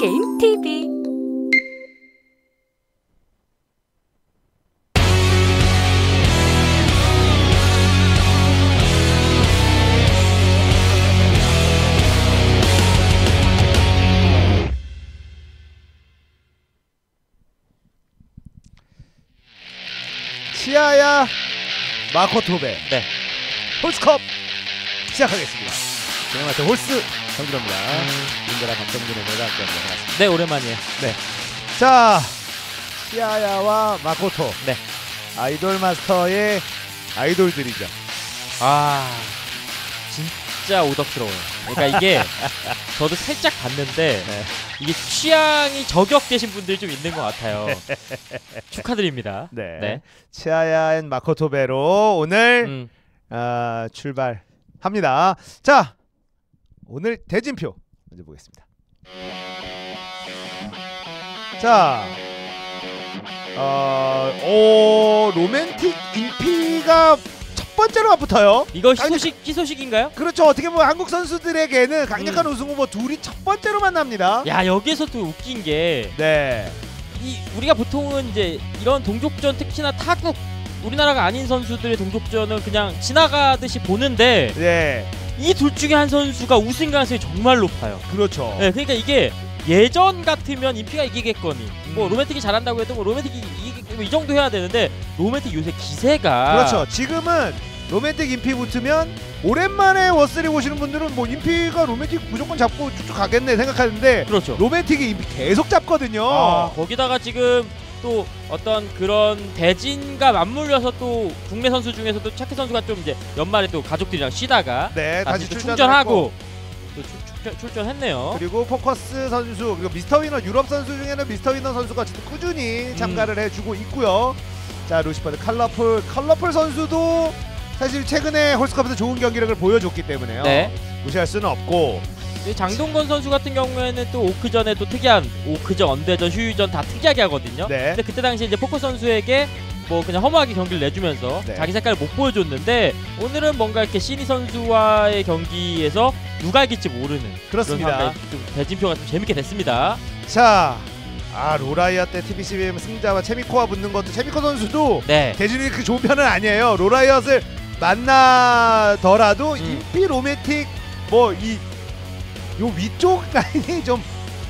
게임 TV 치아야 마코 토베 네. 홀스컵 시작하겠습니다. 진행하신 홀스 정준호입니다. 윤대라 박정준의 내가 함께합니다. 반갑습니다. 네 오랜만이에요. 자, 치아야와 마코토. 네. 아이돌 마스터의 아이돌들이죠. 아 진짜 오덕스러워요. 그러니까 이게 저도 살짝 봤는데 네. 이게 취향이 저격되신 분들이 좀 있는 것 같아요. 축하드립니다. 네. 네. 치하야 and 마코토배로 오늘 음, 아, 출발합니다. 자, 오늘 대진표 먼저 보겠습니다. 자, 어, 오, 로맨틱 인피가 첫 번째로 맞붙어요. 이거 희소식 희소식인가요? 그렇죠. 어떻게 보면 한국 선수들에게는 강력한 음. 우승 후보 둘이 첫 번째로 만납니다. 야 여기서 또 웃긴 게 네, 이 우리가 보통은 이제 이런 동족전 특히나 타국 우리나라가 아닌 선수들의 동족전은 그냥 지나가듯이 보는데 네, 이 둘 중에 한 선수가 우승 가능성이 정말 높아요. 그렇죠. 네, 그러니까 이게 예전 같으면 인피가 이기겠거니 뭐 음. 로맨틱이 잘한다고 해도 뭐 로맨틱이 이기, 뭐이 정도 해야 되는데 로맨틱 요새 기세가 그렇죠. 지금은 로맨틱 인피 붙으면 오랜만에 워스리 보시는 분들은 뭐 인피가 로맨틱 무조건 잡고 쭉쭉 가겠네 생각하는데 그렇죠. 로맨틱이 인피 계속 잡거든요. 아, 거기다가 지금 또 어떤 그런 대진과 맞물려서 또 국내 선수 중에서도 차키 선수가 좀 이제 연말에 또 가족들이랑 쉬다가 네, 다시, 다시 또 출전하고 충전하고 또 출- 출전, 출전했네요. 그리고 포커스 선수 그리고 미스터 위너 유럽 선수 중에는 미스터 위너 선수가 지금 꾸준히 참가를 해주고 있고요. 자 루시퍼드 칼러풀 칼러풀 선수도 사실 최근에 홀스컵에서 좋은 경기력을 보여줬기 때문에요. 네. 무시할 수는 없고 이 장동건 선수 같은 경우에는 또 오크전에 또 특이한 오크전, 언대전, 휴유전 다 특이하게 하거든요. 네. 근데 그때 당시 이제 포커 선수에게 뭐 그냥 허무하게 경기를 내주면서 네. 자기 색깔을 못 보여줬는데 오늘은 뭔가 이렇게 시니 선수와의 경기에서 누가 이길지 모르는 그렇습니다. 좀 대진표가 좀 재밌게 됐습니다. 자, 아 로라이아 때 TBCBM 승자와 채미코와 붙는 것도 채미코 선수도 네. 대진이 그 좋은 편은 아니에요. 로라이엇을 만나더라도 음. 인피 로맨틱 뭐 이 요 위쪽 라인이 좀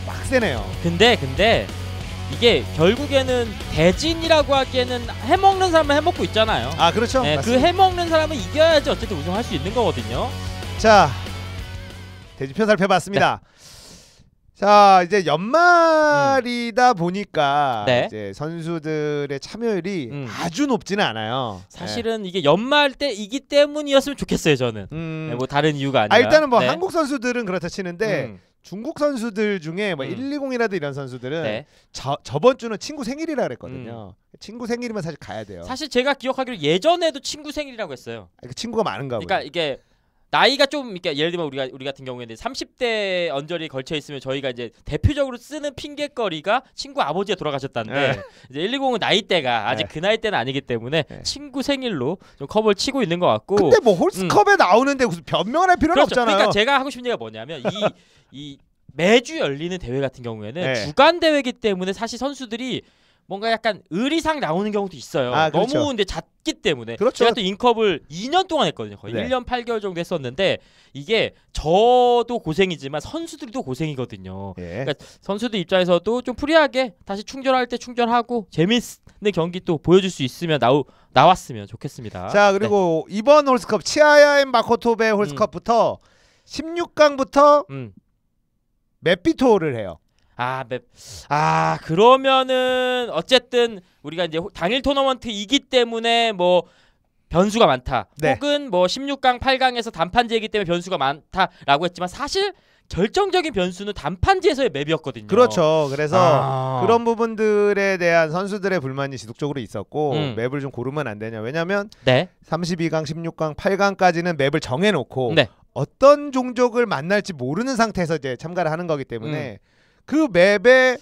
빡세네요. 근데 근데 이게 결국에는 대진이라고 하기에는 해먹는 사람은 해먹고 있잖아요. 아 그렇죠. 네, 그. 해먹는 사람은 이겨야지 어쨌든 우승할 수 있는 거거든요. 자 대진표 살펴봤습니다. 자 이제 연말이다 보니까 네. 이제 선수들의 참여율이 음. 아주 높지는 않아요. 사실은 이게 연말 때 이기 때문이었으면 좋겠어요 저는. 네. 음, 네, 뭐 다른 이유가 아니라. 아 일단은 뭐 네. 한국 선수들은 그렇다 치는데 음, 중국 선수들 중에 뭐 음. 120이라도 이런 선수들은 네. 저, 저번 주는 친구 생일이라 그랬거든요. 친구 생일이면 사실 가야 돼요. 사실 제가 기억하기로 예전에도 친구 생일이라고 했어요. 아, 그 친구가 많은가 보요. 그러니까 이게 나이가 좀 이렇게 예를 들면 우리가 우리 같은 경우에는 30대 언저리 걸쳐 있으면 저희가 이제 대표적으로 쓰는 핑계거리가 친구 아버지가 돌아가셨다는데 네. 이제 120은 나이대가 아직 네. 그 나이대는 아니기 때문에 네. 친구 생일로 좀 컵을 치고 있는 것 같고 근데 뭐 홀스컵에 나오는데 무슨 변명을 할 필요는 음. 그렇죠. 없잖아요. 그러니까 제가 하고 싶은 얘기가 뭐냐면 이 이 매주 열리는 대회 같은 경우에는 네. 주간 대회이기 때문에 사실 선수들이 뭔가 약간 의리상 나오는 경우도 있어요. 아, 그렇죠. 너무 근데 낮기 때문에. 그렇죠. 제가 또 인컵을 2년 동안 했거든요. 거의 네. 1년 8개월 정도 했었는데 이게 저도 고생이지만 선수들도 고생이거든요. 예. 그러니까 선수들 입장에서도 좀 free하게 다시 충전할 때 충전하고 재밌는 경기 또 보여줄 수 있으면 나오, 나왔으면 좋겠습니다. 자 그리고 이번 홀스컵 치하야 and 마코토배 홀스컵부터 16강부터 네. 음. 맵 veto를 해요. 아, 맵. 아, 그러면은 어쨌든 우리가 이제 호- 당일 토너먼트이기 때문에 뭐 변수가 많다. 네. 혹은 뭐 16강, 8강에서 단판제이기 때문에 변수가 많다라고 했지만 사실 결정적인 변수는 단판지에서의 맵이었거든요. 그렇죠. 그래서 아. 그런 부분들에 대한 선수들의 불만이 지속적으로 있었고 음. 맵을 좀 고르면 안 되냐. 왜냐하면 네. 32강, 16강, 8강까지는 맵을 정해놓고 네. 어떤 종족을 만날지 모르는 상태에서 이제 참가를 하는 거기 때문에 음. 그 맵의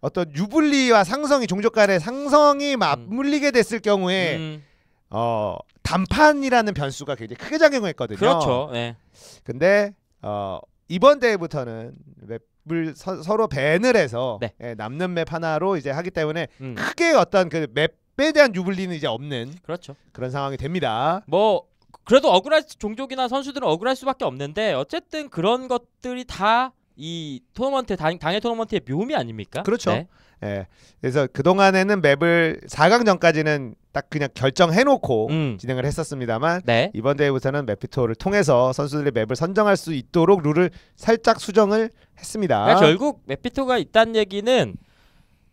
어떤 유불리와 상성이 종족 간의 상성이 맞물리게 됐을 경우에 음, 어 단판이라는 변수가 굉장히 크게 작용했거든요. 그렇죠. 네. 근데 어 이번 대회부터는 맵 맵을 서, 로 밴을 해서 네. 예, 남는 맵 하나로 이제 하기 때문에 음, 크게 어떤 그 맵에 대한 유불리는 이제 없는 그렇죠. 그런 상황이 됩니다. 뭐 그래도 억울할 수- 종족이나 선수들은 억울할 수밖에 없는데 어쨌든 그런 것들이 다 이 토너먼트 당, 당일 토너먼트의 묘미 아닙니까? 그렇죠. 네. 예. 그래서 그 동안에는 맵을 4강 전까지는 딱 그냥 결정해놓고 음. 진행을 했었습니다만 네. 이번 대회부터는 맵피토를 통해서 선수들의 맵을 선정할 수 있도록 룰을 살짝 수정을 했습니다. 그러니까 결국 맵피토가 있다는 얘기는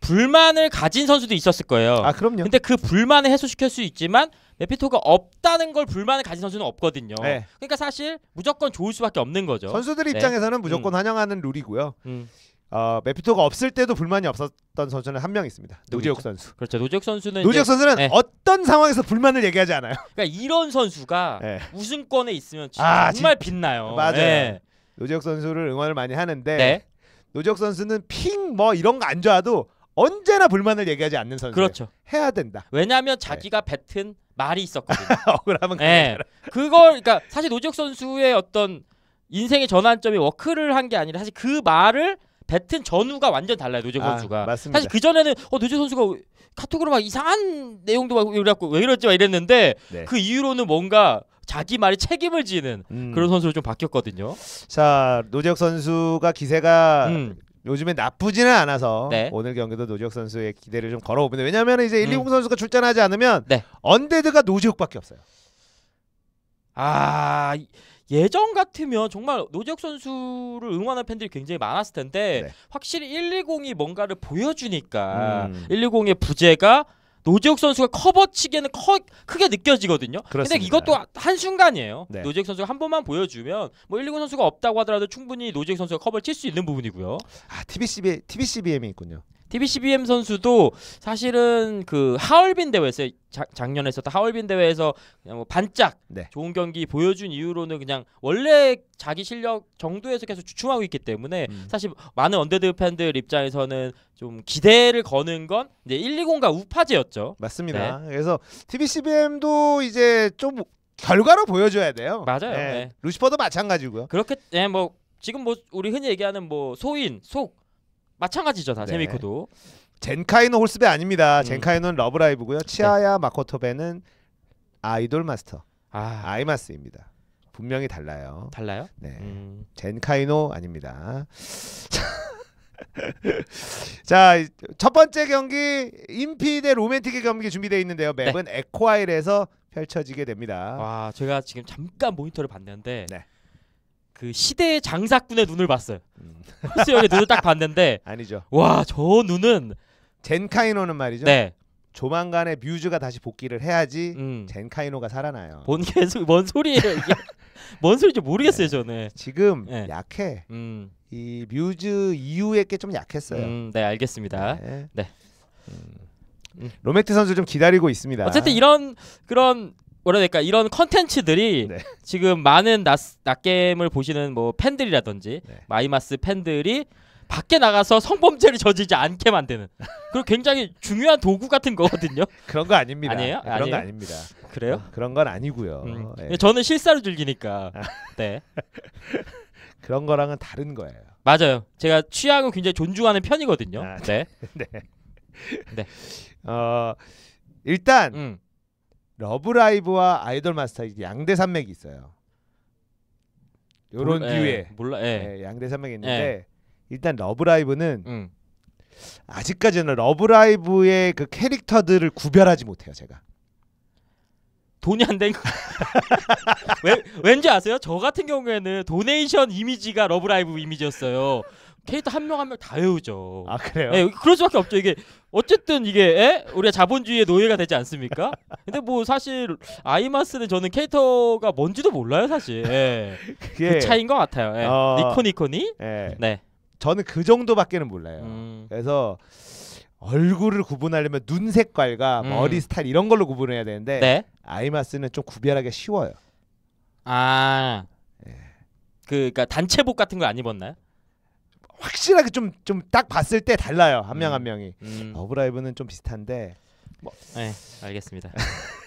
불만을 가진 선수도 있었을 거예요. 아 그럼요. 근데 그 불만을 해소시킬 수 있지만 맵피토가 없다는 걸 불만을 가진 선수는 없거든요. 네. 그러니까 사실 무조건 좋을 수밖에 없는 거죠. 선수들 네. 입장에서는 무조건 환영하는 룰이고요. 음, 어, 맵피토가 없을 때도 불만이 없었던 선수는 한 명 있습니다. 노지혁? 선수. 그렇죠. 노재욱 선수는 노지혁 선수는 네. 어떤 상황에서 불만을 얘기하지 않아요. 그러니까 이런 선수가 네. 우승권에 있으면 아, 정말 빛나요. 맞아요. 네. 노지혁 선수를 응원을 많이 하는데 네. 노지혁 선수는 ping 뭐 이런 거 안 좋아도 언제나 불만을 얘기하지 않는 선수. 그렇죠. 해야 된다. 왜냐하면 자기가 뱉은 말이 있었거든요. 억울하면 네. 그걸 그러니까 사실 노지혁 선수의 어떤 인생의 전환점이 워크를 한 게 아니라 사실 그 말을 뱉은 전후가 완전 달라요. 노지혁 아, 선수가. 맞습니다. 사실 그 전에는 어 노지혁 선수가 카톡으로 막 이상한 내용도 막 이래갖고 왜 이랬지 막 이랬는데 네. 그 이후로는 뭔가 자기 말에 책임을 지는 음. 그런 선수로 좀 바뀌었거든요. 자 노지혁 선수가 기세가 음. 요즘에 나쁘지는 않아서 네. 오늘 경기도 노지혁 선수의 기대를 좀 걸어봅니다. 왜냐하면 이제 120 음. 선수가 출전하지 않으면 네. undead가 노지혁밖에 없어요. 아 이- 예전 같으면 정말 노지혁 선수를 응원하는 팬들이 굉장히 많았을 텐데 네. 확실히 120이 뭔가를 보여주니까 음. 120의 부재가 노지혁 선수가 커버치기에는 커, 크게 느껴지거든요. 그렇습니다. 이것도 한 순간이에요. 네. 노지혁 선수가 한 번만 보여주면 뭐 120 선수가 없다고 하더라도 충분히 노지혁 선수가 커버를 칠 수 있는 부분이고요. 아 TBCB TBCBM이 있군요. TBCBM 선수도 사실은 그 하얼빈 대회에서 자, 작년에 있었던 하얼빈 대회에서 그냥 뭐 반짝 네. 좋은 경기 보여준 이후로는 그냥 원래 자기 실력 정도에서 계속 주춤하고 있기 때문에 음. 사실 많은 언데드 팬들 입장에서는 좀 기대를 거는 건 이제 120과 우파제였죠. 맞습니다. 네. 그래서 TBCBM도 이제 좀 결과로 보여줘야 돼요. 맞아요. 네. 루시퍼도 마찬가지고요. 그렇게 예, 뭐 지금 뭐 우리 흔히 얘기하는 뭐 소인, 속 마찬가지죠 다 네. 세미코도. 前回の 홀스배 아닙니다. 음. 젠카이노는 러브라이브고요. 치하야 마코토배는 아이돌 마스터 아 아이마스입니다. 분명히 달라요. 달라요? 네. 음. 前回の 아닙니다. 자, 첫 번째 경기 인피 대 로맨틱의 경기 준비되어 있는데요. 맵은 에코아일에서 펼쳐지게 됩니다. 와 제가 지금 잠깐 모니터를 봤는데 네. 그 시대의 장사꾼의 눈을 봤어요. 음, 홀스 형의 눈을 딱 봤는데 아니죠. 와 저 눈은 젠카이노는 말이죠. 네. 조만간에 뮤즈가 다시 복귀를 해야지 음. 젠카이노가 살아나요. 뭔 개소 뭔 소리예요 이게 뭔 소리인지 모르겠어요 저는. 지금 네. 약해. 음. 이 뮤즈 이후에 게 좀 약했어요. 음, 네 알겠습니다. 네. 네. 음. 음. 로맨틱 선수 좀 기다리고 있습니다. 어쨌든 이런 그런 뭐라 될까 이런 컨텐츠들이 네. 지금 많은 낮, 낮게임을 보시는 뭐 팬들이라든지 네. 마이마스 팬들이 밖에 나가서 성범죄를 저지르지 않게 만드는 그리고 굉장히 중요한 도구 같은 거거든요. 그런 거 아닙니다. 아니에요? 그런 아니에요? 거 아닙니다. 그래요? 어, 그런 건 아니고요. 음. 예. 저는 실사로 즐기니까. 아. 네. 그런 거랑은 다른 거예요. 맞아요. 제가 취향을 굉장히 존중하는 편이거든요. 아, 네. 어, 일단 음. 러브라이브와 아이돌 마스터 양대 산맥이 있어요. 요런 몰라- 류의 예, 몰라. 예. 예, 양대 산맥이 있는데 일단 러브라이브는 음. 아직까지는 러브라이브의 그 캐릭터들을 구별하지 못해요, 제가. 돈이 안. 왜, 왠지 아세요? 저 같은 경우에는 donation 이미지가 러브라이브 이미지였어요. 캐릭터 한 명 한 명 다 외우죠. 아 그래요? 예, 그럴 수밖에 없죠. 이게 어쨌든 이게 에? 우리가 자본주의의 노예가 되지 않습니까? 근데 뭐 사실 아이마스는 저는 캐릭터가 뭔지도 몰라요, 사실. 예. 그게 그 차이인 것 같아요. 예. 어. 니코니코니? 예, 네. 저는 그 정도밖에는 몰라요. 음. 그래서 얼굴을 구분하려면 눈 색깔과 음. 머리 스타일 이런 걸로 구분해야 되는데 네. 아이마스는 좀 구별하기 쉬워요. 아. 예. 그 그러니까 단체복 같은 거 안 입었나요? 확실하게 좀 좀 딱 봤을 때 달라요 한명 음. 한 명이. 음. 러브라이브는 좀 비슷한데 네, 알겠습니다.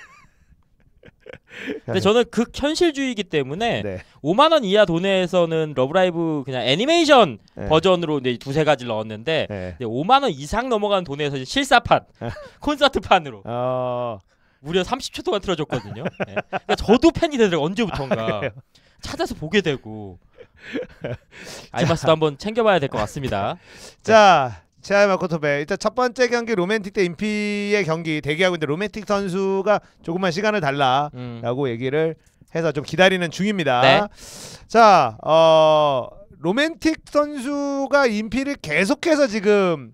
근데 저는 극 현실주의이기 때문에 네. 5만 원 이하 도네에서는 러브라이브 그냥 애니메이션 네. 버전으로 이제 두세 가지를 넣었는데 네. 이제 5만 원 이상 넘어가는 도네에서 실사판, 콘서트판으로 어, 무려 30초 동안 틀어줬거든요. 네. 그러니까 저도 팬이 되더라고 요 언제부턴가 찾아서 보게 되고 아이마스도 한번 챙겨봐야 될 것 같습니다. 자, 제아 마코토베 일단 첫 번째 경기 로맨틱 대 인피의 경기 대기하고 있는데 로맨틱 선수가 조금만 시간을 달라라고 음. 얘기를 해서 좀 기다리는 중입니다. 네. 자, 어, 로맨틱 선수가 인피를 계속해서 지금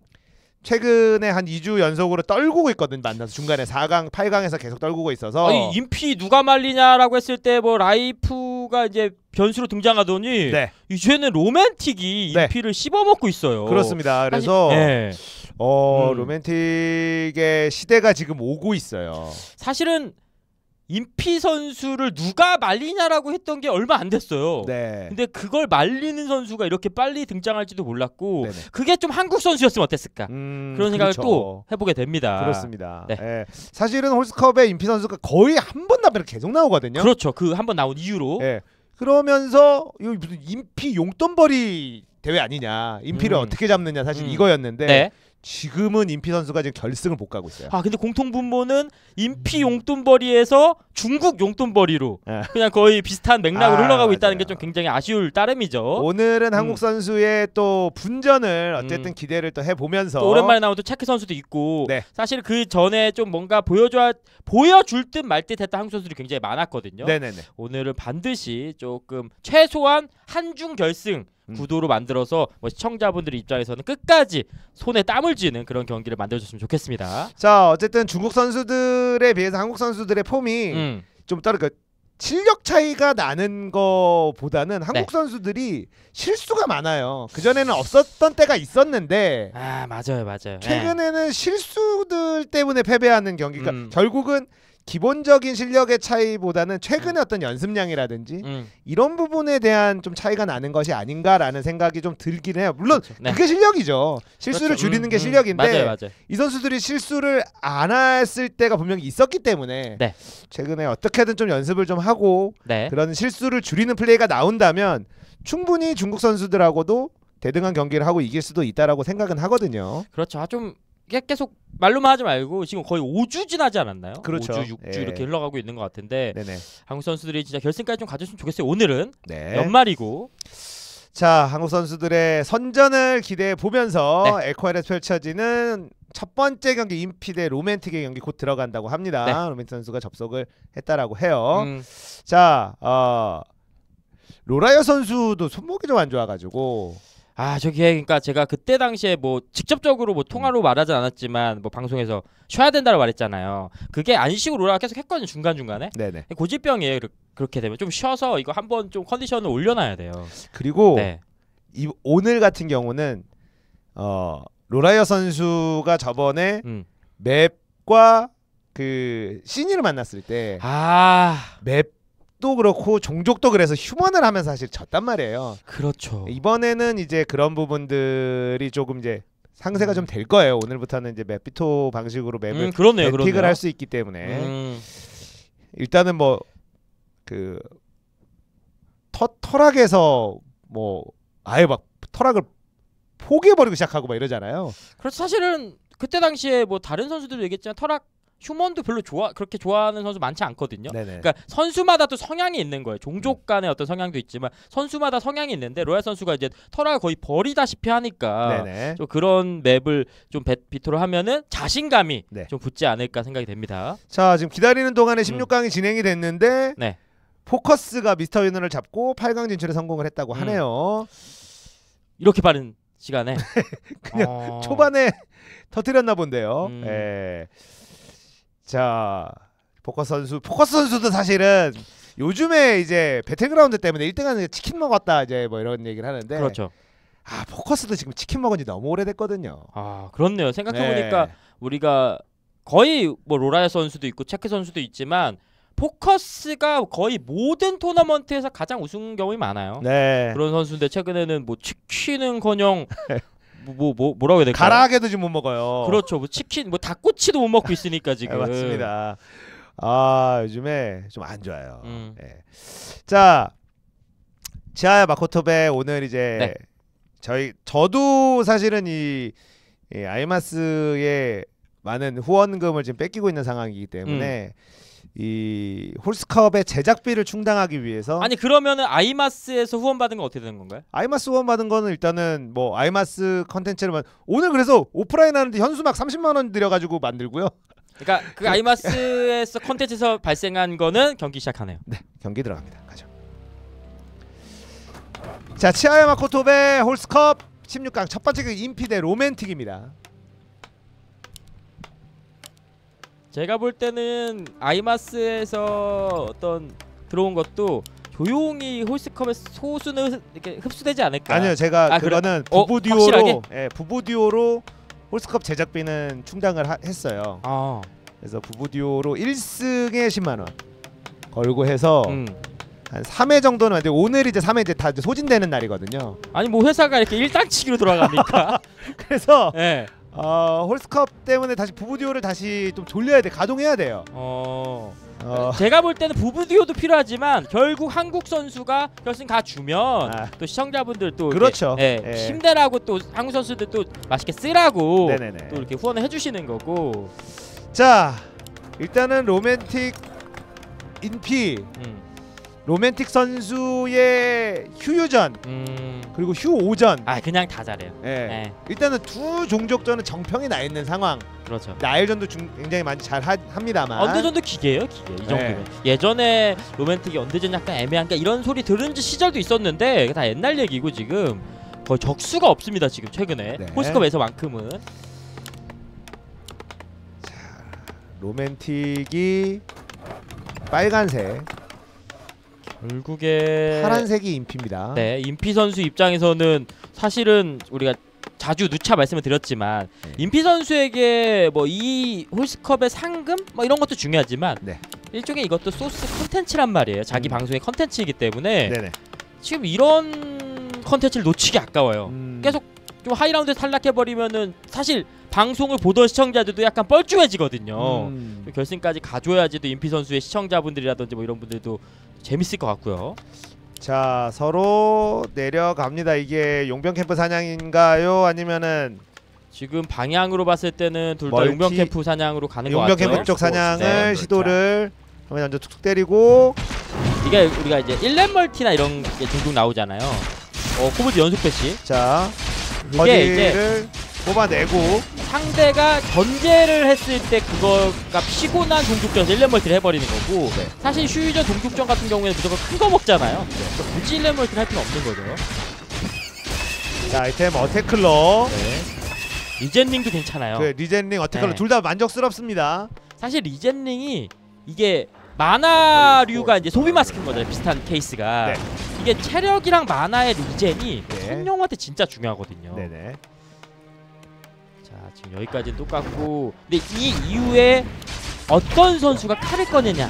최근에 한 2주 연속으로 떨구고 있거든 만나서 중간에 4강, 8강에서 계속 떨구고 있어서 아니 인피 누가 말리냐라고 했을 때 뭐 라이프가 이제 변수로 등장하더니 네, 이제는 로맨틱이 네. 인피를 씹어먹고 있어요. 그렇습니다. 그래서 네. 어, 음. 로맨틱의 시대가 지금 오고 있어요. 사실은 인피 선수를 누가 말리냐라고 했던 게 얼마 안 됐어요. 네. 근데 그걸 말리는 선수가 이렇게 빨리 등장할지도 몰랐고 네네. 그게 좀 한국 선수였으면 어땠을까? 음, 그런 생각을 그렇죠. 또 해보게 됩니다. 그렇습니다. 네. 예. 사실은 홀스컵에 임피 선수가 거의 한 번 나면 계속 나오거든요. 그렇죠. 그 한 번 나온 이유로 예. 그러면서 이거 무슨 임피 용돈벌이 대회 아니냐. 임피를 음. 어떻게 잡느냐 사실 음. 이거였는데 네. 지금은 임피 선수가 지금 결승을 못 가고 있어요. 아 근데 공통 분모는 인피 용돈벌이에서 중국 용돈벌이로 예. 그냥 거의 비슷한 맥락으로 아, 흘러가고 있다는 게 맞아요. 좀 굉장히 아쉬울 따름이죠. 오늘은 음. 한국 선수의 또 분전을 어쨌든 음. 기대를 또 해보면서 또 오랜만에 나온 또 체크 선수도 있고 네. 사실 그 전에 좀 뭔가 보여줘 보여줄 듯 말 듯 했던 한국 선수들이 굉장히 많았거든요. 네네네. 오늘은 반드시 조금 최소한 한중 결승 음. 구도로 만들어서 뭐 시청자분들 입장에서는 끝까지 손에 땀을 쥐는 그런 경기를 만들어줬으면 좋겠습니다. 자 어쨌든 중국 선수들에 비해서 한국 선수들의 폼이 음. 좀 다르니까 실력 차이가 나는 거보다는 한국 네. 선수들이 실수가 많아요. 그 전에는 없었던 때가 있었는데 아 맞아요, 맞아요. 네. 최근에는 실수들 때문에 패배하는 경기가 음. 결국은 기본적인 실력의 차이보다는 최근에 어떤 연습량이라든지 음. 이런 부분에 대한 좀 차이가 나는 것이 아닌가라는 생각이 좀 들긴 해요. 물론 그렇죠. 네. 그게 실력이죠. 실수를 그렇죠. 줄이는 음, 게 음. 실력인데 맞아요, 맞아요. 이 선수들이 실수를 안 했을 때가 분명히 있었기 때문에 네. 최근에 어떻게든 좀 연습을 좀 하고 네. 그런 실수를 줄이는 플레이가 나온다면 충분히 중국 선수들하고도 대등한 경기를 하고 이길 수도 있다라고 생각은 하거든요. 그렇죠. 아, 좀 계속 말로만 하지 말고 지금 거의 5주 지나지 않았나요? 그렇죠. 5주, 6주 예. 이렇게 흘러가고 있는 것 같은데 네네. 한국 선수들이 진짜 결승까지 좀 갔으면 좋겠어요. 오늘은 네. 연말이고 자 한국 선수들의 선전을 기대해 보면서 네. 에코아일에서 펼쳐지는 첫 번째 경기 인피 대 로맨틱의 경기 곧 들어간다고 합니다. 네. 로맨틱 선수가 접속을 했다라고 해요. 음, 자 어, 로라이어 선수도 손목이 좀 안 좋아가지고 아 저기 그러니까 제가 그때 당시에 뭐 직접적으로 뭐 통화로 말하진 않았지만 뭐 방송에서 쉬어야 된다고 말했잖아요. 그게 안 쉬고 로라가 계속 했거든요 중간 중간에 네네. 고질병이에요. 그렇- 그렇게 되면 좀 쉬어서 이거 한번 좀 컨디션을 올려놔야 돼요. 그리고 네. 이, 오늘 같은 경우는 어, 로라이어 선수가 저번에 음. 맵과 그 시니를 만났을 때 아 맵 도 그렇고 종족도 그래서 휴먼을 하면서 사실 졌단 말이에요. 그렇죠. 이번에는 이제 그런 부분들이 조금 이제 상세가 좀될 거예요. 오늘부터는 이제 맵비토 방식으로 맵을 음, 그렇네요. 맵픽을. 할 수 있기 때문에 음, 일단은 뭐 그 터락에서 뭐 아예 막 터락을 포기해버리고 시작하고 막 이러잖아요. 그렇죠. 사실은 그때 당시에 뭐 다른 선수들도 얘기했지만 터락 휴먼도 별로 좋아 그렇게 좋아하는 선수 많지 않거든요. 네네. 그러니까 선수마다 또 성향이 있는 거예요. 종족 간의 어떤 성향도 있지만 선수마다 성향이 있는데 로얄 선수가 이제 터락을 거의 버리다시피 하니까 네네. 좀 그런 맵을 좀 배- 비토를 하면은 자신감이 네. 좀 붙지 않을까 생각이 됩니다. 자 지금 기다리는 동안에 16강이 진행이 됐는데 음. 네. 포커스가 미스터 위너를 잡고 8강 진출에 성공을 했다고 음. 하네요. 이렇게 빠른 시간에 그냥 어, 초반에 터뜨렸나 본데요. 음. 예. 자 포커스 선수 포커스 선수도 사실은 요즘에 이제 배틀그라운드 때문에 1등하는 치킨 먹었다 이제 뭐 이런 얘기를 하는데 그렇죠. 아 포커스도 지금 치킨 먹은 지 너무 오래됐거든요. 아 그렇네요. 생각해 보니까 네. 우리가 거의 뭐 로라야 선수도 있고 체크 선수도 있지만 포커스가 거의 모든 토너먼트에서 가장 우승 경험이 많아요. 네. 그런 선수인데 최근에는 뭐 치킨은커녕 뭐, 뭐, 뭐 뭐라고 해야 될까요? 가라하게도 지금 못 먹어요. 그렇죠. 뭐 치킨 뭐 닭꼬치도 못 먹고 있으니까 네, 지금. 맞습니다. 아 요즘에 좀 안 좋아요. 음. 예. 자 치아야 마코토베 오늘 이제 네. 저희 저도 사실은 이, 이 아이마스의 많은 후원금을 지금 뺏기고 있는 상황이기 때문에 이 홀스컵의 제작비를 충당하기 위해서 아니 그러면은 아이마스에서 후원받은 건 어떻게 되는 건가요? 아이마스 후원 받은 거는 일단은 뭐 아이마스 컨텐츠를 만- 오늘 그래서 오프라인 하는데 현수막 30만 원 들여가지고 만들고요. 그러니까 그 아이마스에서 컨텐츠에서 발생한 거는 경기 시작하네요. 네 경기 들어갑니다. 가죠. 자 치하야 마코토배 홀스컵 16강 첫 번째 그 인피 대 로맨틱입니다. 제가 볼 때는 아이마스에서 어떤 들어온 것도 조용히 홀스컵의 소수는 흡- 이렇게 흡수되지 않을까. 아니요 제가 아, 그래? 그거는 어, 부부? 듀오로 예, 부부 듀오로 홀스컵 제작비는 충당을 하, 했어요. 아, 그래서 부부 듀오로 1승에 10만 원 걸고 해서 음. 한 3회 정도는 근데 오늘 이제 3회 이제 다 이제 소진되는 날이거든요. 아니 뭐 회사가 이렇게 일당치기로 돌아가니까. 그래서 예. 어, 홀스컵 때문에 다시 부부 듀오를 다시 좀 돌려야 돼 가동해야 돼요. 어. 어, 제가 볼 때는 부부 듀오도 필요하지만 결국 한국 선수가 결승 가 주면 아. 또 시청자분들 또 그렇죠. 예, 예. 힘내라고 또 한국 선수들 또 맛있게 쓰라고 네네네. 또 이렇게 후원을 해주시는 거고. 자 일단은 로맨틱 인피 음. 로맨틱 선수의 휴유전 음. 그리고 휴오전 아 그냥 다 잘해요. 예. 예. 일단은 두 종족전은 정평이 나 있는 상황 그렇죠. 나일전도 중- 굉장히 많이 잘 하, 합니다만 언더전도 기계예요 기계 이 네. 정도면 예전에 로맨틱이 언더전 약간 애매한가 이런 소리 들은 시절도 있었는데 이게 다 옛날 얘기고 지금 거의 적수가 없습니다 지금 최근에 네. 홀스컵에서만큼은 로맨틱이 빨간색 결국에 파란색이 인피입니다 네 임피 선수 입장에서는 사실은 우리가 자주 누차 말씀을 드렸지만 네. 인피 선수에게 뭐 이 홀스컵의 상금 뭐 이런 것도 중요하지만 네. 일종의 이것도 소스 컨텐츠란 말이에요 자기 음. 방송의 컨텐츠이기 때문에 네네 지금 이런 컨텐츠를 놓치기 아까워요 음, 계속 좀 하위 라운드 탈락해 버리면은 사실 방송을 보던 시청자들도 약간 뻘쭘해지거든요. 음. 좀 결승까지 가줘야지 또 인피 선수의 시청자분들이라든지 뭐 이런 분들도 재밌을 것 같고요. 자 서로 내려갑니다 이게 용병 캠프 사냥인가요 아니면은 지금 방향으로 봤을 때는 둘 다 용병 캠프 사냥으로 가는 것 용병 같아요. 캠프 쪽 사냥을 네. 시도를 하면 먼저 툭툭 때리고 이게 우리가 이제 1렙 멀티나 이런 게 종종 나오잖아요. 어 코브드 연속 패시. 자 이게 이제 뽑아내고 상대가 견제를 했을 때 그거가 피곤한 동족전에서 1렙 멀티를 해버리는 거고 네. 사실 휴휴전 동족전 같은 경우에는 무조건 큰 거 먹잖아요. 그러니까 굳이 1렙 멀티를 할 필요는 없는 거죠. 자 아이템 attack claw 네. regen ring도 괜찮아요. 그 regen ring attack claw 네. 둘다 만족스럽습니다 사실 regen ring이 이게 mana류가 이제 Sobi Mask인 거잖아요. 비슷한 케이스가 네. 이게 체력이랑 mana의 regen이 네. 성룡한테 진짜 중요하거든요. 네네 자 지금 여기까지는 똑같고 근데 이 이후에 어떤 선수가 칼을 꺼내냐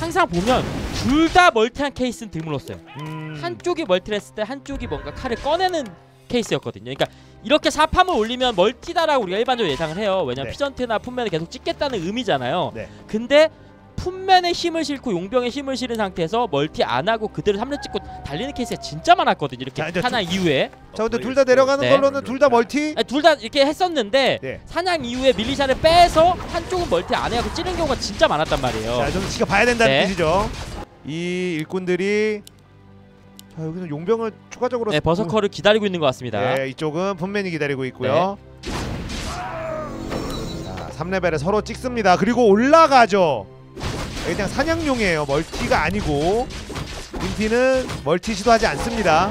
항상 보면 둘 다 멀티한 케이스는 드물었어요. 음, 한쪽이 멀티를 했을 때 한쪽이 뭔가 칼을 꺼내는 케이스였거든요. 그러니까 이렇게 사farm을 올리면 멀티다라고 우리가 일반적으로 예상을 해요. 왜냐면 네. peasant나 footman을 계속 찍겠다는 의미잖아요. 네. 근데 footman의 힘을 실고 용병의 힘을 실은 상태에서 멀티 안 하고 그대로 3렙 찍고 달리는 케이스가 진짜 많았거든요. 이렇게 자, 이제 사냥 이후에 자 근데 둘 다 내려가는 네. 걸로는 둘 다 멀티 둘 다 이렇게 했었는데 네. 사냥 이후에 militia를 빼서 한쪽은 멀티 안 해갖고 찌는 경우가 진짜 많았단 말이에요. 자 좀 지켜봐야 된다는 네. 뜻이죠 이 일꾼들이 자 여기서 용병을 추가적으로 네, berserker를 기다리고 있는 것 같습니다. 네, 이쪽은 footman이 기다리고 있고요. 자, 3레벨에 서로 찍습니다. 그리고 올라가죠. 그냥 사냥용이에요. 멀티가 아니고 인피는 멀티 시도하지 않습니다.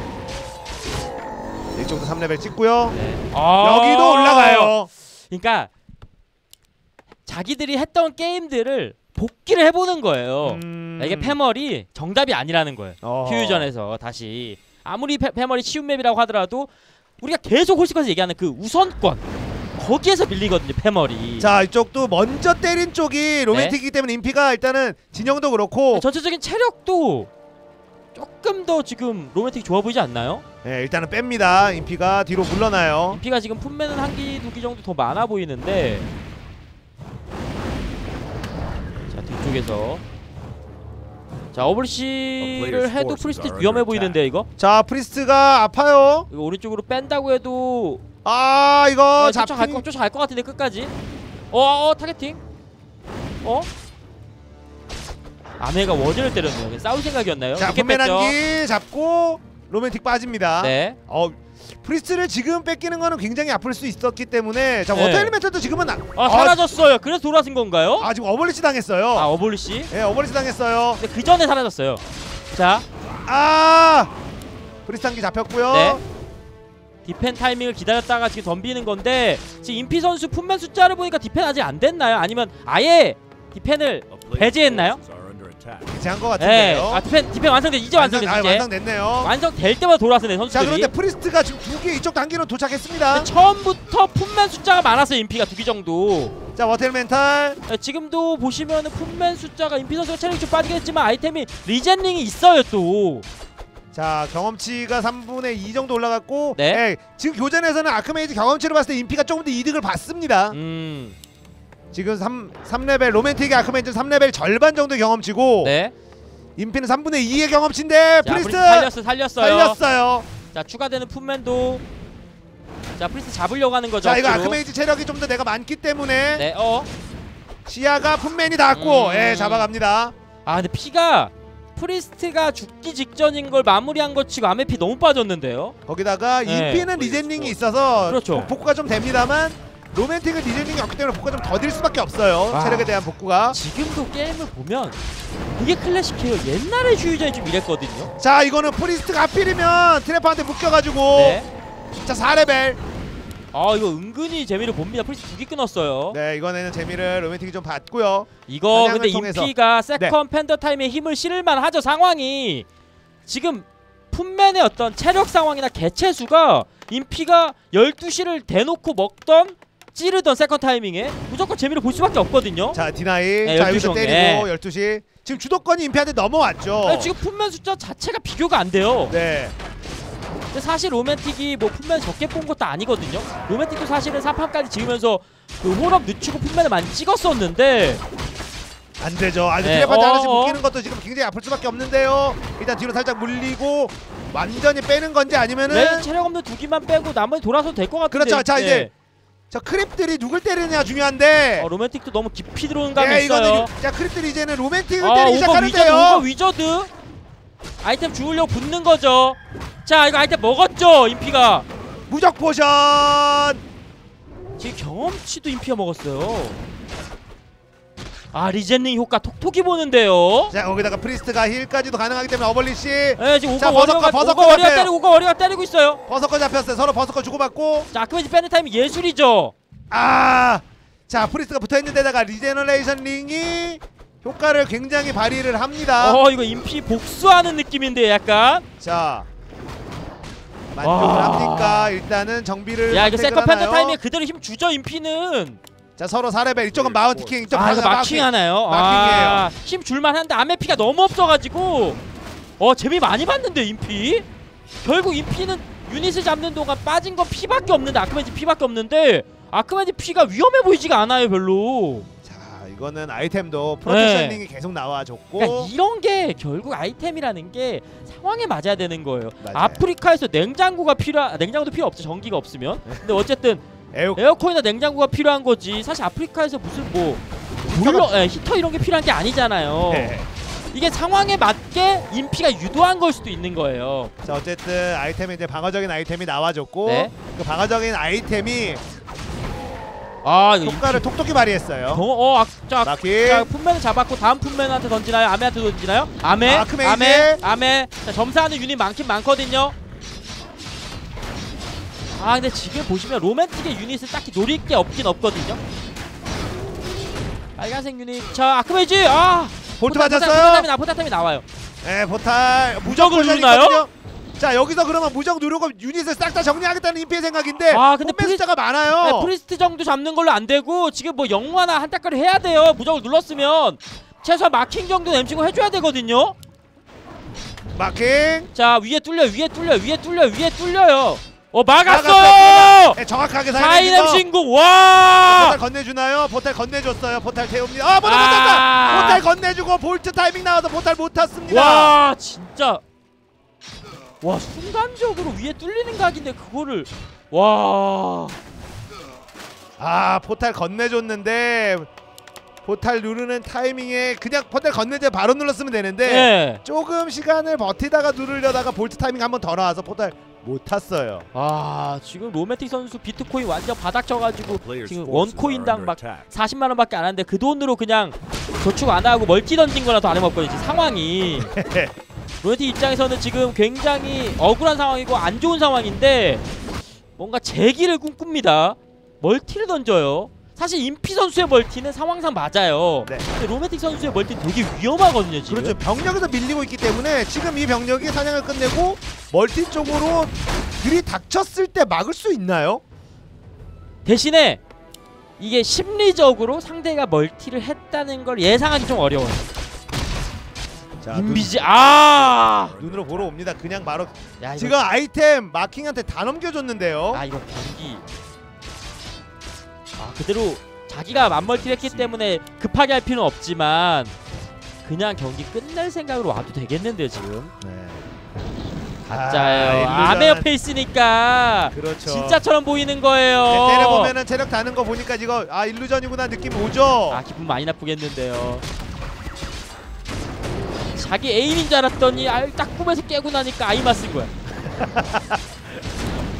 이쪽도 3레벨 찍고요. 네. 아~ 여기도 올라가요. 그러니까 자기들이 했던 게임들을 복기를 해보는 거예요. 음... 이게 패멀이 정답이 아니라는 거예요. 어허. 휴휴전에서 다시 아무리 패, 패멀이 쉬운 맵이라고 하더라도 우리가 계속 홀스컵에서 얘기하는 그 우선권 거기에서 밀리거든요. 패멀이. 자 이쪽도 먼저 때린 쪽이 로맨틱이기 때문에 인피가 일단은 진영도 그렇고 전체적인 체력도 조금 더 지금 로맨틱 좋아 보이지 않나요? 네, 일단은 뺍니다. 인피가 뒤로 물러나요. 인피가 지금 품매는 한기 두 기 정도 더 많아 보이는데 자 뒤쪽에서 자 abolish를 해도 priest 위험해 보이는데 이거 자 priest가 아파요. 이거 오른쪽으로 뺀다고 해도 아 이거 어, 쫓아갈 잡힌 거 쫓아갈 것 같은데 끝까지 어, 어 targeting 어 아메가 water를 때렸네요 싸울 생각이었나요? 자? footman 한 기 잡고 로맨틱 빠집니다. 네 어 priest를 지금 뺏기는 거는 굉장히 아플 수 있었기 때문에 자 네. water element도 지금은 아, 아, 사라졌어요 그래서 돌아선 건가요? 아 지금 abolish 당했어요. 아 abolish 예 abolish 당했어요. 그 전에 사라졌어요 자 아 priest 한 기 잡혔고요. 네. defend 타이밍을 기다렸다가 지금 덤비는 건데 지금 인피 선수 footman 숫자를 보니까 defend 아직 안 됐나요? 아니면 아예 defend를 배제했나요? 제한 것 네. 같은데요. 아 defend defend 완성돼 이제 완성돼 아, 이제 완성됐네요. 완성될 때마다 돌아서네 자 선수들이. 그런데 priest가 지금 두 개 이쪽 단계로 도착했습니다. 처음부터 footman 숫자가 많았어요 인피가 두 개 정도. 자 water elemental 네, 지금도 보시면은 footman 숫자가 인피 선수가 체력이 좀 빠지긴 했지만 아이템이 regen ring이 있어요 또. 자 경험치가 3분의 2 정도 올라갔고 네. 예, 지금 교전에서는 아크메이지 경험치를 봤을 때 인피가 조금 더 이득을 받습니다. 음. 지금 3, 3레벨 로맨틱의 아크메이지 3레벨 절반 정도의 경험치고 네. 인피는 3분의 2의 경험치인데 자, priest 살렸어 살렸어요. 살렸어요. 자 추가되는 footman도 자 priest 잡으려고 하는 거죠. 자 이거 앞뒤로. 아크메이지 체력이 좀 더 내가 많기 때문에 네. 어. 시야가 footman이 닿았고 음. 예 잡아갑니다. 아 근데 피가 priest가 죽기 직전인 걸 마무리한 것 치고 아메 피 너무 빠졌는데요. 거기다가 네. 인피는 regen ring이 있어서 그렇죠. 복구가 좀 됩니다만 로맨틱은 리젠링이 없기 때문에 복구가 좀 더딜 수밖에 없어요. 아. 체력에 대한 복구가. 지금도 게임을 보면 이게 클래식해요. 옛날에 휴휴전이 좀 이랬거든요. 자 이거는 priest가 하필이면 trapper한테 묶여가지고 네. 자 4레벨 아 이거 은근히 재미를 봅니다. priest 두 개 끊었어요. 네 이번에는 재미를 로맨틱이 좀 받고요 이거 근데 통해서. 인피가 second panda 타임에 힘을 실을만 하죠 상황이 지금 footman의 어떤 체력 상황이나 개체 수가 인피가 12시를 대놓고 먹던 찌르던 second 타이밍에 무조건 재미를 볼 수밖에 없거든요. 자 deny 네, 자 12시 여기서. 때리고 12시 지금 주도권이 인피한테 넘어왔죠 아니, 지금 footman 숫자 자체가 비교가 안 돼요. 네 근데 사실 로맨틱이 뭐 footman 적게 본 것도 아니거든요. 로맨틱도 사실은 4판까지 지으면서 그 hall up 늦추고 footman을 많이 찍었었는데 안 되죠 아직 네, trapper한테 어, 하나씩 어. 묶이는 것도 지금 굉장히 아플 수밖에 없는데요 일단 뒤로 살짝 물리고 완전히 빼는 건지 아니면은 왜 체력 없는 두 기만 빼고 나머지 돌아서도 될것 같은데 그렇죠. 자, 예. 이제 저 creep들이 누굴 때리느냐 중요한데 어, 로맨틱도 너무 깊이 들어오는 감이 예, 있어요. 이거는 자 creep들이 이제는 로맨틱을 아 때리기 오버 wizard 오버 시작하는데요 위저드 아이템 주우려고 붙는 거죠. 자 이거 아이템 먹었죠 인피가 무적 potion 지금 경험치도 인피가 먹었어요. 아 regen ring 효과 톡톡이 보는데요. 자 거기다가 priest가 heal까지도 가능하기 때문에 어벌리 씨 네 지금 자, ogre ogre warrior 잡혀요. 때리고 ogre warrior가 때리고 있어요. berserker 잡혔어요 서로 berserker 주고받고 자 아크메지 빼는 타임이 예술이죠. 아자 priest가 붙어있는 데다가 regeneration ring이 효과를 굉장히 발휘를 합니다 어 이거 인피 복수하는 느낌인데 약간. 자 만족을 와. 합니까 일단은 정비를 야 이거 second 하나요? 타임에 그대로 힘 주죠 인피는. 자 서로 4레벨 이쪽은 mountain king 이쪽 아 이거. 마킹 하나요? 마킹이에요. 아, 힘 줄만한데 아메피가 너무 없어가지고 어 재미 많이 봤는데 인피 결국 인피는 유닛을 잡는 동안 빠진 건 피밖에 없는데 아크맨지 피밖에 없는데 아크맨지 피가 위험해 보이지가 않아요 별로 자 이거는 아이템도 protection 네. ring이 계속 나와줬고 그러니까 이런 게 결국 아이템이라는 게 상황에 맞아야 되는 거예요 맞아요. 아프리카에서 냉장고가 필요 냉장고도 필요 없죠 전기가 없으면 근데 어쨌든 에어 에어컨이나 냉장고가 필요한 거지 사실 아프리카에서 무슨 뭐 물론 예, 히터 이런 게 필요한 게 아니잖아요 네. 이게 상황에 맞게 인피가 유도한 걸 수도 있는 거예요. 자 어쨌든 아이템에 이제 방어적인 아이템이 나와줬고 네. 그 방어적인 아이템이 아 효과를 톡톡히 발휘했어요. 어, 어, 아, 자, 마킹 자 footman을 잡았고 다음 footman한테 던지나요? 아메한테 던지나요? 아메, 아크메이지. 아메, 아메. 자, 점사하는 유닛 많긴 많거든요. 아 근데 지금 보시면 로맨틱의 유닛은 딱히 노릴 게 없긴 없거든요. 빨간색 유닛, 자 아크메이지, 아 볼트 맞았어요. 나 포타타임이 나와요. 네 보탈 무적 무적을 potion이 누르나요? 있거든요. 자 여기서 그러면 무적 누르고 유닛을 싹 다 정리하겠다는 인피의 생각인데 아, 근데 홈 프리- 숫자가 많아요. 네, 프리스트 정도 잡는 걸로 안 되고 지금 뭐 영화나 한타까리 해야 돼요. 무적을 눌렀으면 최소한 마킹 정도는 엠치고 해줘야 되거든요. 마킹 자 위에 뚫려 위에 뚫려 위에 뚫려 위에 뚫려요. 어 막았어. 네, 정확하게 사인했죠. 신고 와. 포탈 건네주나요? 포탈 건네줬어요. 포탈 태웁니다. 아, 포탈 못 아. 탔다. 포탈 건네주고 볼트 타이밍 나와서 포탈 못 탔습니다. 와 진짜 와 순간적으로 위에 뚫리는 각인데 그거를 와 아, 포탈 건네줬는데 포탈 누르는 타이밍에 그냥 포탈 건네자 바로 눌렀으면 되는데 네. 조금 시간을 버티다가 누르려다가 볼트 타이밍 한번 더 나와서 포탈 못 탔어요. 아 지금 로맨틱 선수 비트코인 완전 바닥 쳐가지고 지금 one coin당 막 40만 원밖에 안 하는데 그 돈으로 그냥 저축 안 하고 multi 던진 거나 다름없거든요 지금 상황이 로맨틱 입장에서는 지금 굉장히 억울한 상황이고 안 좋은 상황인데 뭔가 재기를 꿈꿉니다 multi를 던져요 사실 인피 선수의 multi는 상황상 맞아요 네. 근데 로맨틱 선수의 multi는 되게 위험하거든요 지금 그렇죠. 병력에서 밀리고 있기 때문에 지금 이 병력이 사냥을 끝내고 multi 쪽으로 들이 닥쳤을 때 막을 수 있나요? 대신에 이게 심리적으로 상대가 멀티를 했다는 걸 예상하기 좀 어려워요 자, 눈, 인비지 아 눈으로 보러 옵니다. 그냥 바로 야, 이거 지금 아이템 마킹한테 다 넘겨줬는데요. 아 이거 경기 아 그대로 자기가 만멀티를 했기 때문에 급하게 할 필요는 없지만 그냥 경기 끝낼 생각으로 와도 되겠는데요 지금 네. 가짜예요 아, 아메어 일루전. 페이스니까 그렇죠. 진짜처럼 보이는 거예요 네, 때려보면은 체력 다는 거 보니까 이거 아 일루전이구나 느낌 오죠. 아 기분 많이 나쁘겠는데요 자기 애인인 줄 알았더니 아, 딱 꿈에서 깨고 나니까 아이마 쓴 거야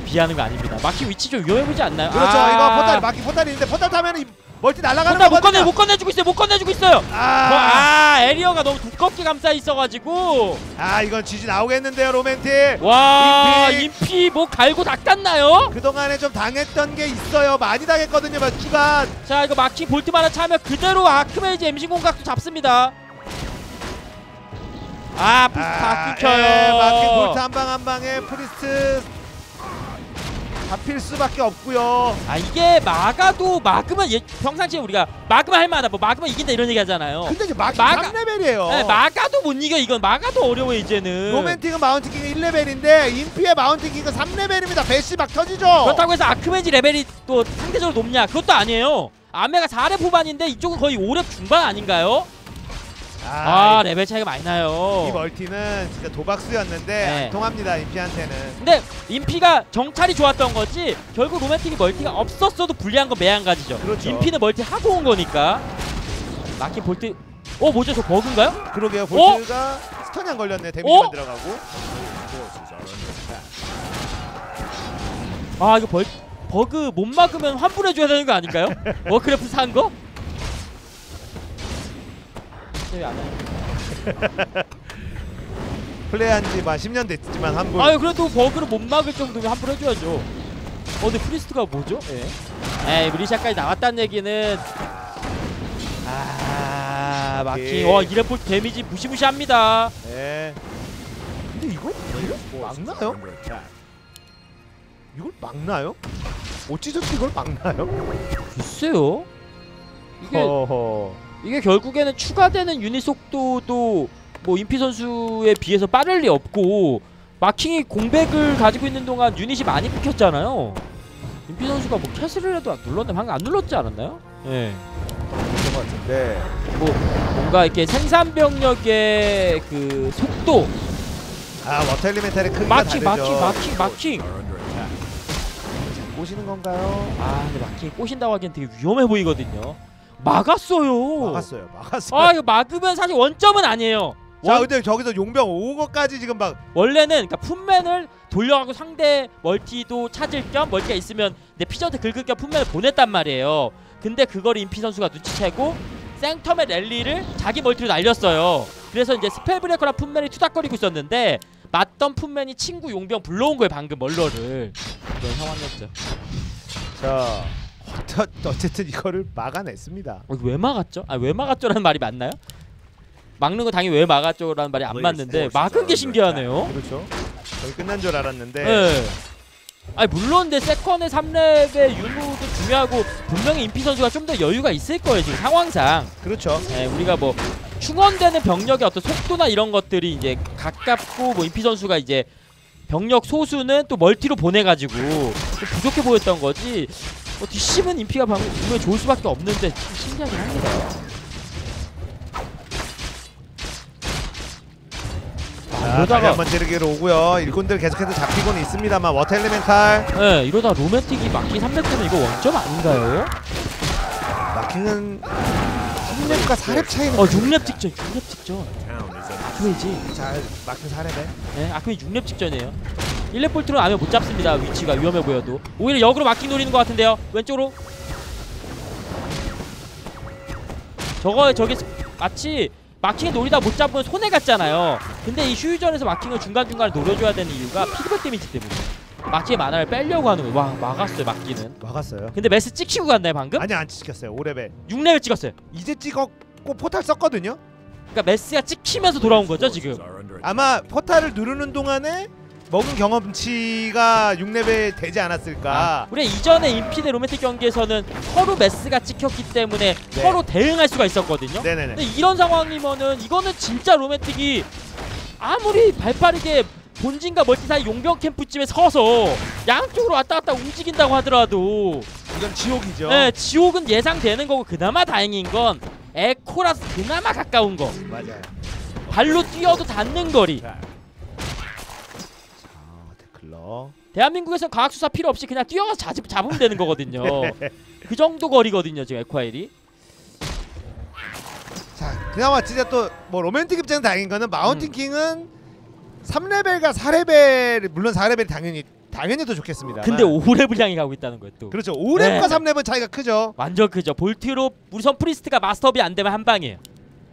비하는 거 아닙니다 마키 위치 좀 위험해 보이지 않나요? 그렇죠. 아, 이거 포탈 마킹 포탈이 있는데 포탈 타면 이 멀티 날아가는 포탈 못 거거든요. 건네 못 건네주고 있어요 못 건네주고 있어요 아, 뭐, 아 에리어가 너무 두껍게 감싸 있어가지고 아 이건 지지 나오겠는데요 로맨틱. 와 인피. 인피 뭐 갈고 닦았나요? 그 동안에 좀 당했던 게 있어요. 많이 당했거든요. 몇 주간. 자 이거 마키 볼트만 하나 차면 그대로 아크메이지 엠신 공각도 잡습니다 아 priest 다 끊겨요 예, 마킹 볼트 한 방 한 방에 priest 잡힐 수밖에 없고요. 아 이게 막아도 막으면 예, 평상시에 우리가 막으면 할만하다 뭐 막으면 이긴다 이런 얘기 하잖아요 근데 이제 마킹 마가- 3레벨이에요. 네, 막아도 못 이겨 이건 막아도 어려워 이제는 로맨틱은 mountain king이 1레벨인데 인피의 mountain king은 3레벨입니다. bash 막 터지죠. 그렇다고 해서 아크메이지 레벨이 또 상대적으로 높냐 그것도 아니에요 아메가 4렙 후반인데 이쪽은 거의 5렙 중반 아닌가요? 아, 아, 레벨 차이가 많이 나요 이 multi는 진짜 도박수였는데 네. 안 통합니다. 인피한테는. 근데 인피가 정찰이 좋았던 거지 결국 로맨틱이 multi가 없었어도 불리한 건 매한가지죠 그렇죠. 인피는 multi 하고 온 거니까 마키 볼트 어 뭐죠 저 버그인가요? 그러게요. bolt가 stun이 안 걸렸네. damage만 어? 들어가고. 아 이거 벌, 버그 못 막으면 환불해줘야 되는 거 아닌가요? 워크래프트 산 거? 왜안 해요? 플레이한 지만 10년 됐지만 한 분. 아유 그래도 버그를 못 막을 정도면 환불 해줘야죠 어 근데 프리스트가 뭐죠? 예. 에이 리샤까지 나왔다는 얘기는 아 마킹 오케이. 와 이레폴트 데미지 무시무시합니다 네. 근데 이걸 막나요? 이걸 막나요? 어찌저찌 이걸 막나요? 글쎄요 이게 허허. 이게 결국에는 추가되는 유닛 속도도 뭐 인피 선수에 비해서 빠를 리 없고 마킹이 공백을 가지고 있는 동안 유닛이 많이 끊겼잖아요. 인피 선수가 뭐 Castle을 해도 안 눌렀나 방금 안 눌렀지 않았나요? 예. 그런 것 같은데. 뭐 뭔가 이렇게 생산 병력의 그 속도 아 Water Elemental의 크기가 마킹 다르죠. 마킹 마킹 마킹 보시는 건가요? 아 근데 마킹이 꼬신다고 하기엔 되게 위험해 보이거든요. 막았어요. 막았어요. 막았어요. 아 이거 막으면 사실 원점은 아니에요. 자 원- 근데 저기서 용병 Ogre까지 지금 막 원래는 그러니까 Footman을 돌려가고 상대 멀티도 찾을 겸 멀티가 있으면 내 Peasant 긁을 겸 Footman을 보냈단 말이에요. 근데 그걸 인피 선수가 눈치채고 Sanctum의 rally를 자기 멀티로 날렸어요. 그래서 이제 Spell Breaker랑 Footman이 투닥거리고 있었는데 맞던 품맨이 친구 용병 불러온 거예요 방금 멀러를 그런 상황이었죠. 자. 어쨌든 이거를 막아냈습니다. 어, 왜 막았죠? 아 왜 막았죠라는 말이 맞나요? 막는 거 당연히 왜 막았죠라는 말이 안 맞는데 막은 게 신기하네요. 그렇죠. 거의 끝난 줄 알았는데 네. 아니 물론 근데 세컨의 3렙의 유무도 중요하고 분명히 임피 선수가 좀 더 여유가 있을 거예요 지금 상황상 그렇죠. 예, 우리가 뭐 충원되는 병력의 어떤 속도나 이런 것들이 이제 가깝고 뭐 인피 선수가 이제 병력 소수는 또 멀티로 보내가지고 좀 부족해 보였던 거지. 뭐 뒷심은 인피가 방금 분명히 좋을 수밖에 없는데 좀 신기하긴 합니다. 자, 이러다가- 다리 한번 찌르기로 오고요. 일꾼들 계속해서 잡히고는 있습니다만 Water Elemental 네, 이러다 로맨틱이 막기 300대는 이거 원점 아닌가요? 마킹은 3렙과 4렙 차이는 어 6렙 직전, 6렙 직전. 아크웨이지. 자 마킹 4렙에 네, 아크웨이 6렙 직전이에요. 1렙 볼트로 아면 못 잡습니다. 위치가 위험해 보여도. 오히려 역으로 막기 노리는 것 같은데요. 왼쪽으로. 저거 저게 스- 마치 마킹을 노리다 못 잡으면 손해 같잖아요. 근데 이 휴유전에서 마킹을 중간중간에 노려줘야 되는 이유가 피드백 데미지 때문에. 마킹의 만화를 빼려고 하는 거예요. 와, 막았어요, 막기는. 막았어요. 근데 메스 찍히고 갔나요, 방금? 아니 안 찍혔어요. 5렙에 6렙을 찍었어요. 이제 찍었고 포탈 썼거든요. 그러니까 mass가 찍히면서 돌아온 거죠, 지금. 아마 portal을 누르는 동안에 먹은 경험치가 6렙에 되지 않았을까. 아, 우리 이전에 인피 대 로맨틱 경기에서는 서로 mass가 찍혔기 때문에 네. 서로 대응할 수가 있었거든요. 네네네. 근데 이런 상황이면은 이거는 진짜 로맨틱이 아무리 발빠르게 본진과 멀티 사이 용병 캠프쯤에 서서 양쪽으로 왔다 갔다 움직인다고 하더라도 이건 지옥이죠. 네, 지옥은 예상되는 거고 그나마 다행인 건 에코라서 그나마 가까운 거 맞아요. 발로 뛰어도 닿는 거리 자, 데클러. 대한민국에선 과학수사 필요 없이 그냥 뛰어가서 잡, 잡으면 되는 거거든요 그 정도 거리거든요 지금 에코아일이 자, 그나마 진짜 또 뭐 로맨틱 입장은 다행인 거는 Mountain 음. King은 3레벨과 4레벨 물론 4레벨이 당연히 당연히 더 좋겠습니다. 근데 오렙을 향해 가고 있다는 거예요 또 그렇죠. 5렙과 네. 3렙은 차이가 크죠. 완전 크죠 bolt로 우리 선 Priest가 master업이 안 되면 한 방이에요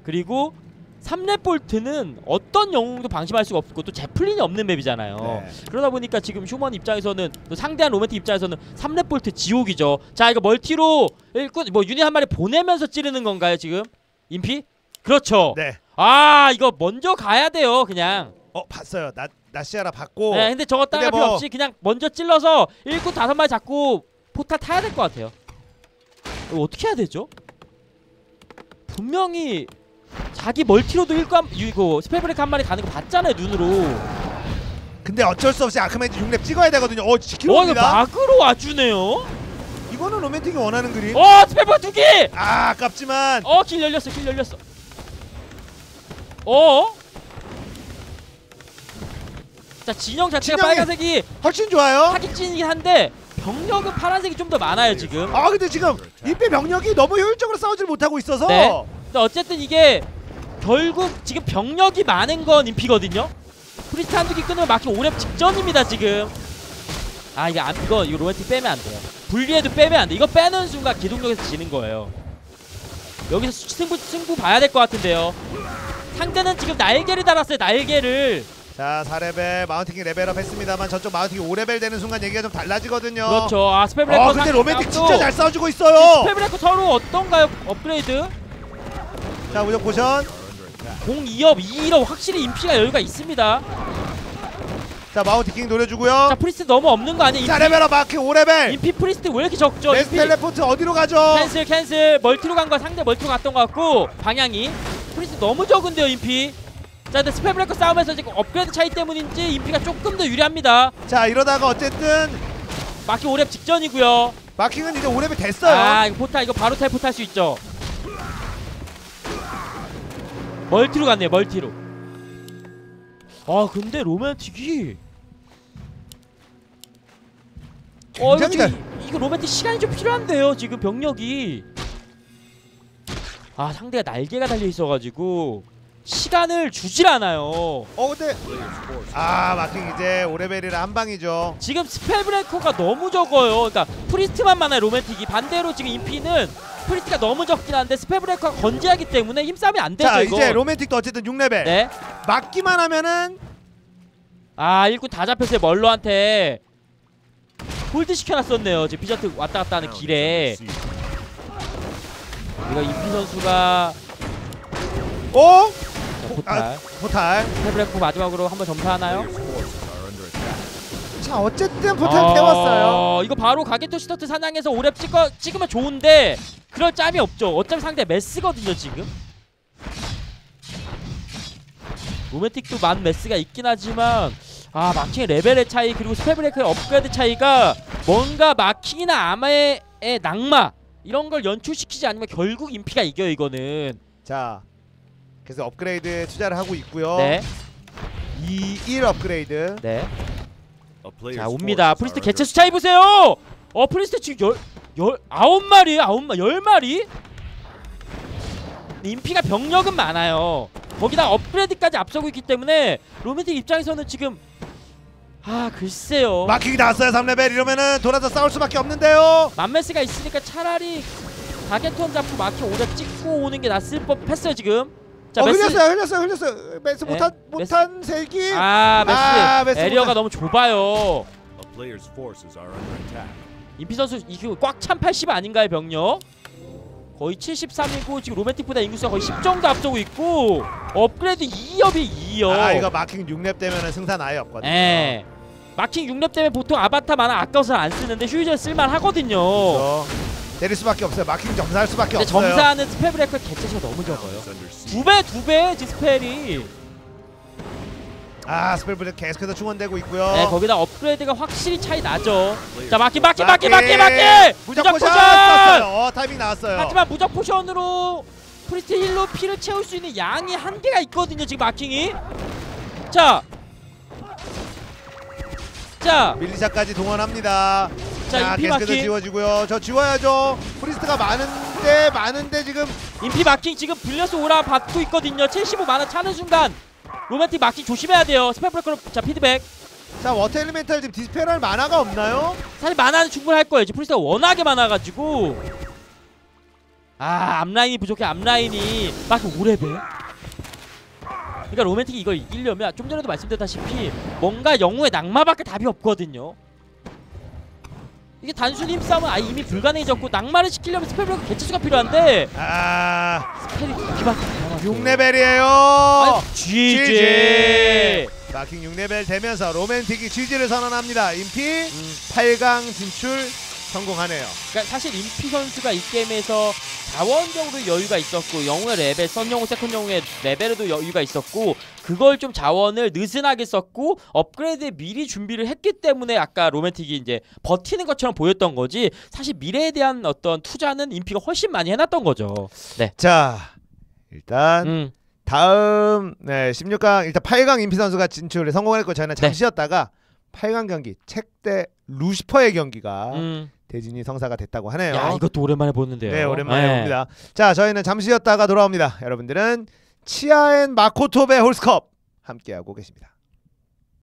그리고 3렙 bolt는 어떤 영웅도 방심할 수가 없고 또 Zeppelin이 없는 맵이잖아요 네. 그러다 보니까 지금 Human 입장에서는 또 상대한 로맨틱 입장에서는 3렙 볼트 지옥이죠 자 이거 멀티로 일꾼 뭐 유닛 한 마리 보내면서 찌르는 건가요 지금 인피? 그렇죠 네. 아 이거 먼저 가야 돼요 그냥 어, 봤어요. 나 나시아라 봤고. 네, 근데 저거 따라 필요 뭐- 없이 그냥 먼저 찔러서 일꾼 다섯 마리 잡고 포탈 타야 될 것 같아요. 어떻게 해야 되죠? 분명히 자기 멀티로도 한- 이거 스페브렉 한 마리 가는 거 봤잖아요 눈으로. 근데 어쩔 수 없이 아크메이지 6렙 찍어야 되거든요. 어, 어 이거 지키옵니다. 막으로 와주네요. 이거는 로맨틱이 원하는 그림. 어 스페브렉 두 개. 아, 아깝지만 어길 열렸어 길 열렸어. 어? 자 진영 자체가 진영이- 빨간색이 훨씬 좋아요. 사기찐이긴 한데 병력은 파란색이 좀 더 많아요 지금. 아, 근데 지금 이페 병력이 너무 효율적으로 싸우질 못하고 있어서 네. 근데 어쨌든 이게 결국 지금 병력이 많은 건 인피거든요. Priest 한두 개 끊으면 막히 오렙 직전입니다 지금. 아 이거 안, 이거 이거 로맨틱 빼면 안 돼요. 불리해도 빼면 안 돼. 이거 빼는 순간 기동력에서 지는 거예요. 여기서 수- 승부 승부 봐야 될 것 같은데요. 상대는 지금 날개를 달았어요 날개를. 자, 4레벨 Mountain이 레벨업 했습니다만 저쪽 Mountain이 5레벨 되는 순간 얘기가 좀 달라지거든요. 그렇죠. 아 Spell Breaker. 어, 근데 로맨틱 진짜 잘 싸워주고 있어요. Spell Breaker 서로 어떤가요? 업그레이드? 자, 무적 potion. 0 2업 2업 확실히 인피가 여유가 있습니다. 자, Mountain King 노려주고요. 자 Priest 너무 없는 거 아니에요? 자, 레벨업 마킹 5레벨. 인피 Priest 왜 이렇게 적죠? 베스트 인피 텔레포트 어디로 가죠? cancel cancel 멀티로 간 거 상대 멀티로 갔던 것 같고 방향이 Priest 너무 적은데요 인피 자 근데 Spell Breaker 싸움에서 지금 업그레이드 차이 때문인지 인피가 조금 더 유리합니다. 자, 이러다가 어쨌든 마키 오렙 직전이고요. 마킹은 이제 5레벨 됐어요. 아 이거 포탈 이거 바로 텔포탈 수 있죠. 멀티로 갔네요 멀티로. 아 근데 로맨틱이. 어 이거 지금 이거 로맨틱 시간이 좀 필요한데요 지금 병력이. 아 상대가 날개가 달려 있어가지고 시간을 주질 않아요 어, 근데 아, 마킹 이제 5레벨이라 한 방이죠. 지금 spell breaker가 너무 적어요 그러니까 priest만 많아요 로맨틱이 반대로 지금 인피는 priest가 너무 적긴 한데 spell breaker가 건재하기 때문에 힘싸움이 안 되죠 자, 이거 이제 로맨틱도 어쨌든 6레벨. 네. 막기만 하면은 아 일꾼 다 잡혔어요 멀록한테 hold 시켜놨었네요 지금 비저트 왔다 갔다 하는 길에 이거 인피 선수가 어? 자, 아, 포탈 포탈. 스펠브레이커 마지막으로 한번 점사하나요? 자, 어쨌든 포탈 태웠어요. 어, 이거 바로 가게토 시터트 사냥해서 오랩 찍어, 찍으면 좋은데 그럴 짬이 없죠. 어차피 상대 메스거든요 지금. 로맨틱도 만 메스가 있긴 하지만 아 마킹 레벨의 차이 그리고 스페브레이크의 업그레이드 차이가 뭔가 마킹이나 아마의 낙마 이런 걸 연출시키지 않으면 결국 인피가 이겨요 이거는 자 그래서 업그레이드에 투자를 하고 있고요. 네, 2, 1 업그레이드. 네. 자 옵니다. priest 개체 수 차이 보세요! 어 priest 지금 열, 열 아홉 마리 아홉 마 열 마리? 인피가 병력은 많아요. 거기다 업그레이드까지 앞서고 있기 때문에 로맨틱 입장에서는 지금 아 글쎄요. 마킹이 나왔어요 3레벨. 이러면은 돌아서 싸울 수밖에 없는데요. 맘메스가 있으니까 차라리 가게톤 잡고 마킹 오자 찍고 오는 게 낫을 법했어요 지금 자 어 메스 흘렸어요 흘렸어요 흘렸어요. 메스 네, 못한 메스. 못한 세기. 아 메스 아, 메스 에리어가 못한- 너무 좁아요. 임피 선수 이거 꽉찬 80 아닌가요 병력? 거의 73이고 지금 로맨틱보다 인구수가 거의 10 정도 앞서고 있고 업그레이드 2업이 2업. 아 이거 마킹 6렙 되면은 승산 아예 없거든요. 예. 마킹 6렙 때문에 보통 아바타 만화 아까워서 안 쓰는데 휴유저 쓸만 하거든요. 그래서 때릴 수밖에 없어요. 마킹 점사할 수밖에 근데 없어요. 점사하는 스펠 브레이크 개체수가 너무 적어요. 두 배 두배 디스펠이. 아 스펠 브레 계속해서 충원되고 있고요. 네 거기다 업그레이드가 확실히 차이 나죠. Player's 자 마킹 마킹 마킹 마킹 마킹. 무적 무적 포션 포션. 어 타이밍 나왔어요. 하지만 무적 포션으로 priest heal로 피를 채울 수 있는 양이 한계가 있거든요 지금 마킹이 자 자, militia까지 동원합니다. 자, 자, 인피 계속해서 마킹. 지워지고요. 저 지워야죠. priest가 많은데 많은데 지금 인피 마킹 지금 불려서 오라 받고 있거든요. 75 mana 차는 순간 로맨틱 마킹 조심해야 돼요. spell breaker로 자 피드백. 자 water elemental 지금 dispel할 mana가 없나요? 사실 mana는 충분할 거예요. 지금 priest가 워낙에 많아가지고. 아 앞라인이 부족해. 앞라인이 마킹 5레벨 그러니까 로맨틱이 이걸 이기려면 좀 전에도 말씀드렸다시피 뭔가 영웅의 낙마밖에 답이 없거든요. 이게 단순히 힘싸움은 아예 이미 불가능해졌고 낙마를 시키려면 spell breaker 개체수가 필요한데 아 spell이 남았어요. 6레벨이에요. GG 마킹 6레벨 되면서 로맨틱이 GG를 선언합니다. 인피 음, 8강 진출 성공하네요. 그러니까 사실 인피 선수가 이 게임에서 자원적으로 여유가 있었고 영웅의 레벨, 선영웅, second 영웅의 레벨에도 여유가 있었고 그걸 좀 자원을 느슨하게 썼고 업그레이드에 미리 준비를 했기 때문에 아까 로맨틱이 이제 버티는 것처럼 보였던 거지 사실 미래에 대한 어떤 투자는 인피가 훨씬 많이 해놨던 거죠. 자 일단 음, 다음 네 16강 일단 8강 인피 선수가 진출에 성공했고 저희는 잠시 네. 쉬었다가 8강 경기 책대 루시퍼의 경기가 음. 대진이 성사가 됐다고 하네요. 야 이것도 오랜만에 보는데요. 네 오랜만에 네. 봅니다. 자 저희는 잠시 쉬었다가 돌아옵니다. 여러분들은 치아앤 마코토베 홀스컵 함께하고 계십니다.